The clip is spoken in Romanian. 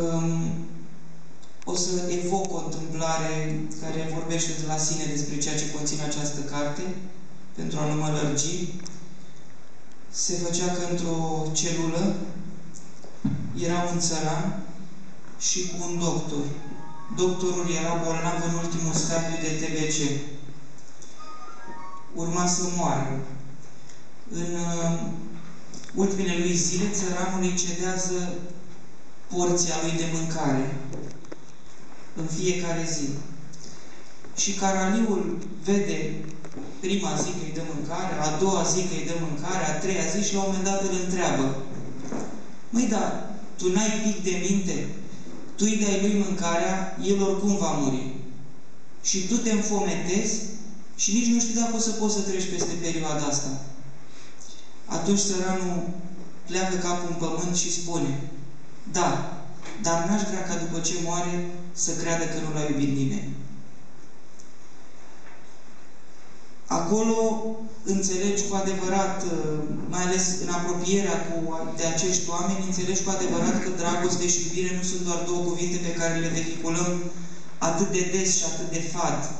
Um, o să evoc o întâmplare care vorbește de la sine despre ceea ce conține această carte, pentru a nu mă lărgi. Se făcea că într-o celulă era un țăran și cu un doctor. Doctorul era bolnav în ultimul stadiu de TBC. Urma să moară. În uh, ultimele lui zile, țăranul îi cedează porția lui de mâncare în fiecare zi. Și caraliul vede prima zi că îi dă mâncare, a doua zi că îi dă mâncare, a treia zi și la un moment dat îl întreabă. Măi, dar tu n-ai pic de minte? Tu îi dai lui mâncarea, el oricum va muri. Și tu te înfometezi și nici nu știi dacă o să poți să treci peste perioada asta. Atunci țăranul pleacă capul în pământ și spune, da, dar n-aș vrea ca după ce moare să creadă că nu l-a iubit nimeni. Acolo înțelegi cu adevărat, uh, mai ales în apropierea cu, de acești oameni, înțelegi cu adevărat că dragoste și iubire nu sunt doar două cuvinte pe care le vehiculăm atât de des și atât de fat.